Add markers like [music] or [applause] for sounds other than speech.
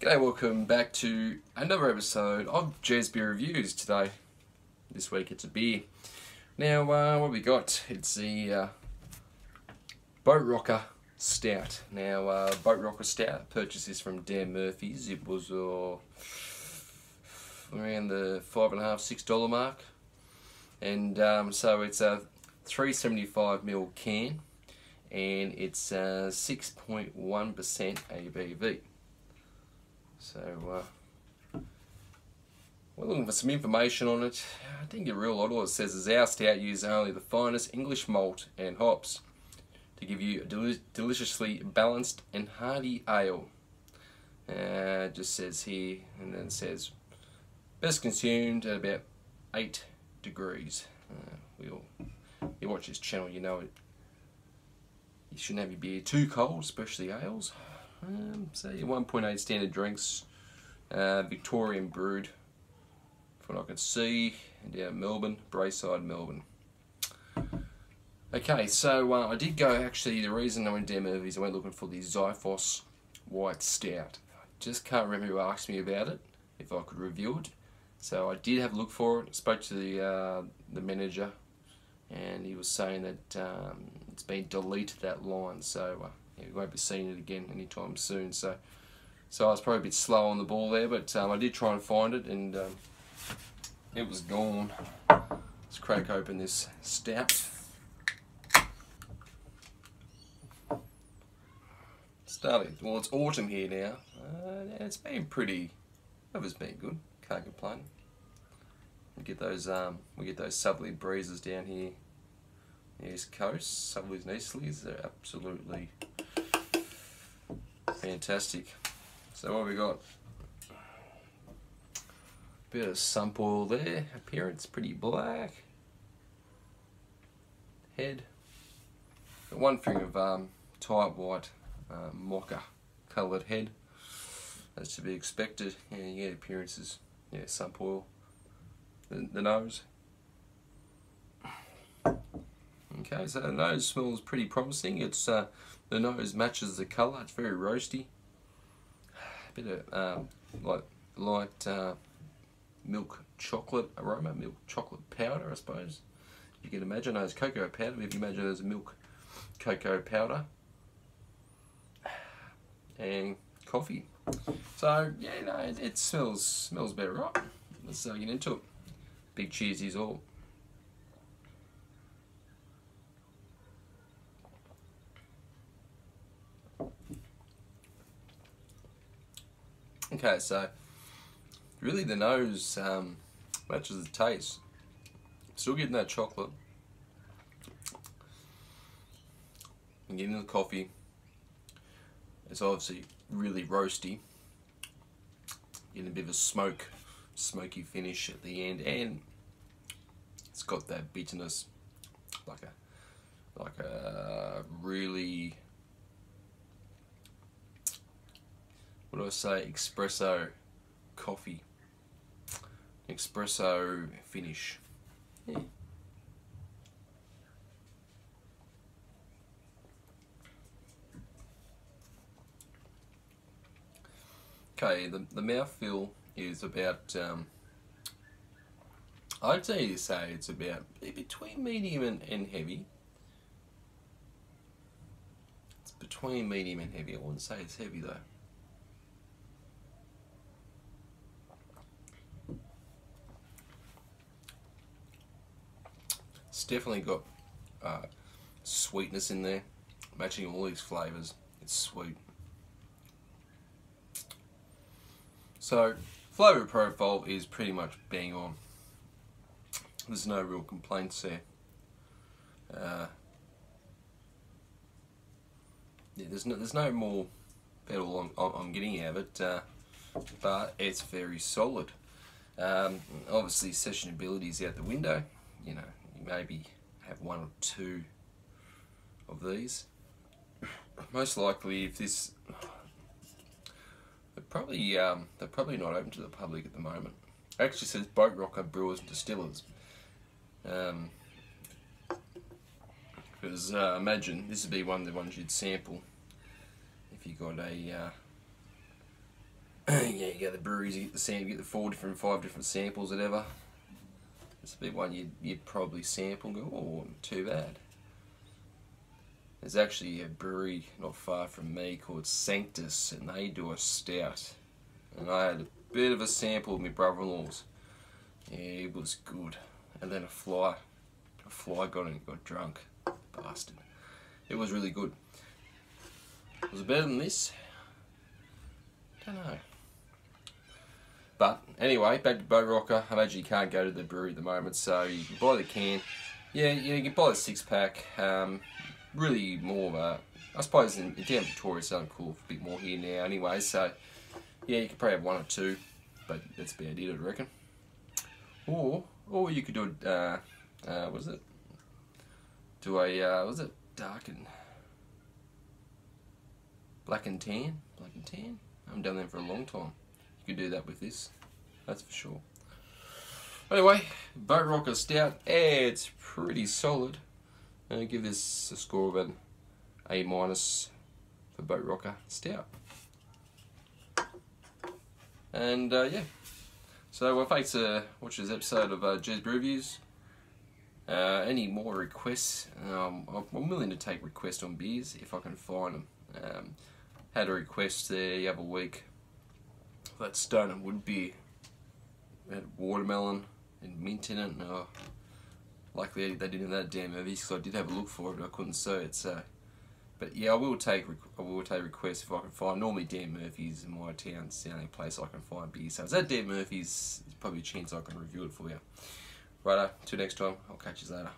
G'day, welcome back to another episode of Gez Beer Reviews today. This week it's a beer. Now, uh, what we got? It's the uh, Boatrocker Stout. Now, uh, Boatrocker Stout, purchased this from Dan Murphy's. It was uh, around the five and a half, six dollar mark. And um, so it's a 375ml can and it's 6.1% ABV. So, uh, we're looking for some information on it. I didn't get real lot. All it says is our stout uses only the finest English malt and hops to give you a deli deliciously balanced and hearty ale. Uh, just says here, and then says best consumed at about 8 degrees. Uh, we all, you watch this channel, you know it you shouldn't have your beer too cold, especially ales. Um, so 1.8 standard drinks, uh, Victorian brewed, from what I can see, down Melbourne, Braeside, Melbourne. Okay, so uh, I did go, actually, the reason I went down Murphy's, I went looking for the Xiphos White Stout. I just can't remember who asked me about it, if I could review it. So I did have a look for it, spoke to the, uh, the manager, and he was saying that um, it's been deleted that line, so uh, yeah, we won't be seeing it again anytime soon. So, so I was probably a bit slow on the ball there, but um, I did try and find it, and um, it was gone. Let's crack open this stout. Starting, well, it's autumn here now. Uh, it's been pretty. Weather's been good. Can't complain. We get those um, we get those southerly breezes down here East Coast, southerlies and easterlies, they're absolutely fantastic. So what we got? Bit of sample there, appearance pretty black. Head. Got one thing of um, tight white uh, mocha coloured head, as to be expected. Yeah, appearances, yeah, sample. The, the nose, Okay, so the nose smells pretty promising. It's uh, the nose matches the colour. It's very roasty. [sighs] A bit of um, like light uh, milk chocolate aroma, milk chocolate powder, I suppose. You can imagine as cocoa powder. If you imagine as milk cocoa powder [sighs] and coffee. So yeah, no, it, it smells smells better, right? Let's uh, get into it. Big cheesies all. Okay, so really the nose um, matches the taste. Still getting that chocolate. And getting the coffee. It's obviously really roasty. Getting a bit of a smoke, smoky finish at the end, and it's got that bitterness, like a, like a really what do I say, espresso coffee. Espresso finish. Yeah. Okay, the, the mouthfeel is about, um, I'd say say it's about between medium and, and heavy. It's between medium and heavy. I wouldn't say it's heavy though. It's definitely got uh, sweetness in there, matching all these flavours. It's sweet. So, flavour profile is pretty much bang on. There's no real complaints there. Uh, yeah, there's no, there's no more pedal I'm, I'm getting out of it, uh, but it's very solid. Um, obviously, sessionability is out the window. You know, maybe have one or two of these. Most likely, if this, they're probably um, they're probably not open to the public at the moment. It actually says Boatrocker Brewers and Distillers. Um, because uh, imagine this would be one of the ones you'd sample if you got a uh, [clears throat] yeah, you get the breweries, you get the sam, you get the four different, five different samples, whatever. It's a big one you'd, you'd probably sample and go, oh, too bad. There's actually a brewery not far from me called Sanctus, and they do a stout. And I had a bit of a sample with my brother-in-law's. Yeah, it was good. And then a fly, a fly got it and got drunk. Bastard. It was really good. Was it better than this? Don't know. But anyway, back to Boatrocker. I imagine you can't go to the brewery at the moment, so you can buy the can. Yeah, yeah, you can buy the six pack. Um, really more of a, I suppose in, in down Victoria it's something cool, a bit more here now anyway. So yeah, you could probably have one or two, but that's about it, I reckon. Or or you could do a, uh, uh, what is it? Do a, uh, was it dark and black and tan? Black and tan? I haven't done that for a long time. You could do that with this, that's for sure. Anyway, Boatrocker Stout, it's pretty solid. I'm going to give this a score of an A minus for Boatrocker Stout. And uh, yeah, so well, thanks for uh, watching this episode of uh, Gez Reviews. Uh, any more requests? Um, I'm willing to take requests on beers if I can find them. Um, had a request there the other week that Stone and Wood beer. It had watermelon and mint in it. And, uh, oh, luckily they didn't have that damn movie because I did have a look for it but I couldn't see it. So, but yeah, I will take I will take requests if I can find. Normally Dan Murphy's in my town. It's the only place I can find beer. So, is that Dan Murphy's? There's probably a chance I can review it for you. Righto, till next time. I'll catch you later.